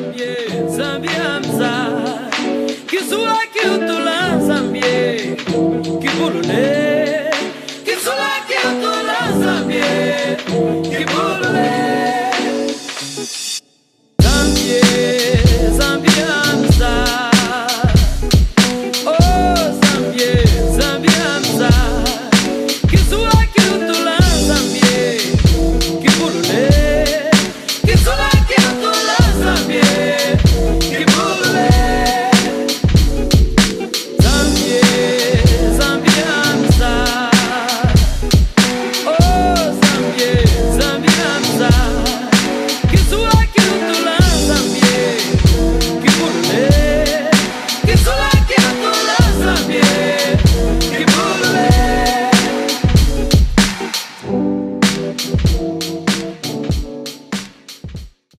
zambie zambiamza kisula kiutula zambie kibulule kisula kiutula zambie kibulule zambie.